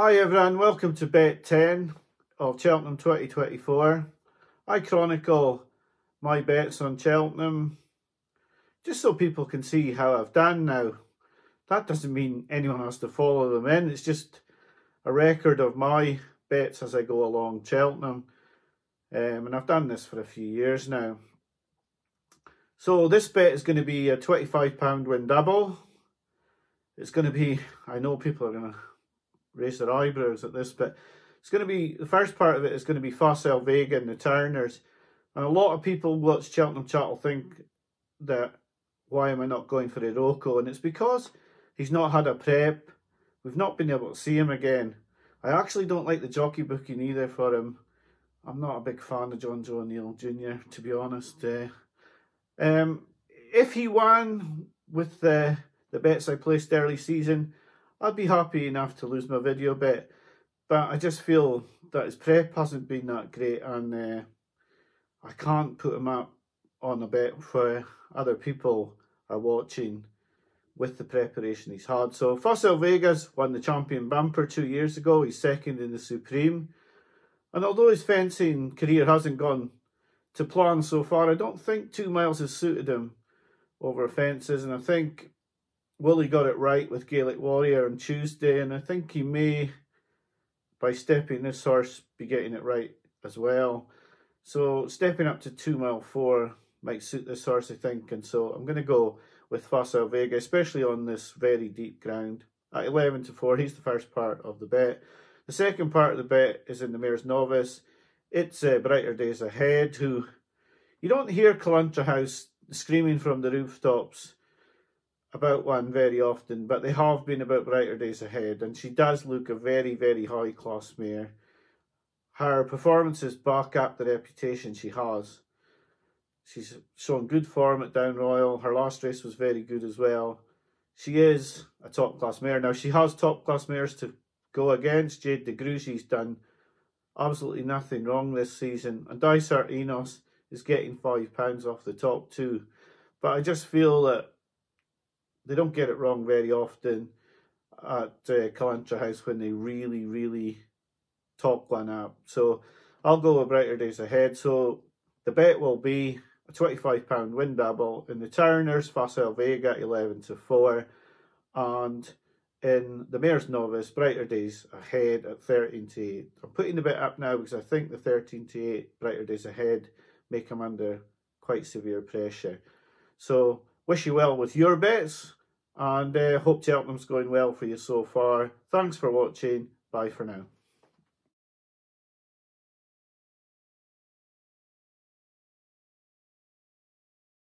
Hi everyone, welcome to Bet 10 of Cheltenham 2024. I chronicle my bets on Cheltenham just so people can see how I've done now. That doesn't mean anyone has to follow them in, it's just a record of my bets as I go along Cheltenham. Um, and I've done this for a few years now. So this bet is going to be a £25 win double. It's going to be, I know people are going to raise their eyebrows at this, but it's going to be, the first part of it is going to be Facile Vega and the Turners. And a lot of people watch Cheltenham Chat will think that, why am I not going for Iroko? And it's because he's not had a prep. We've not been able to see him again. I actually don't like the jockey booking either for him. I'm not a big fan of Jonjo O'Neill Jr., to be honest. Uh, um, if he won with the, the bets I placed early season, I'd be happy enough to lose my video bet. But I just feel that his prep hasn't been that great and uh, I can't put him up on a bet for other people are watching with the preparation he's had. So Facile Vega's won the champion bumper two years ago. He's second in the Supreme. And although his fencing career hasn't gone to plan so far, I don't think two miles has suited him over fences. And I think Willie got it right with Gaelic Warrior on Tuesday, and I think he may, by stepping this horse, be getting it right as well. So stepping up to two mile four might suit this horse, I think, and so I'm going to go with Facile Vega, especially on this very deep ground. At 11 to 4, he's the first part of the bet. The second part of the bet is in the Mares' Novice. It's uh, Brighterdaysahead, who you don't hear Cullentra House screaming from the rooftops about one very often, but they have been about Brighterdaysahead, and she does look a very, very high class mare. Her performances back up the reputation she has. She's shown good form at Down Royal. Her last race was very good as well. She is a top class mare. Now, she has top class mares to go against. Jade de Grugy's done absolutely nothing wrong this season. And Dysart Enos is getting £5 off the top too. But I just feel that they don't get it wrong very often at uh, Cullentra House when they really, really talk one up. So I'll go with Brighterdaysahead. So the bet will be a £25 win double in the Turners, Facile Vega 11 to 4, and in the Mares' Novice, Brighterdaysahead at 13 to 8. I'm putting the bet up now because I think the 13 to 8 Brighterdaysahead make them under quite severe pressure. So wish you well with your bets and uh, hope Cheltenham's going well for you so far. Thanks for watching. Bye for now.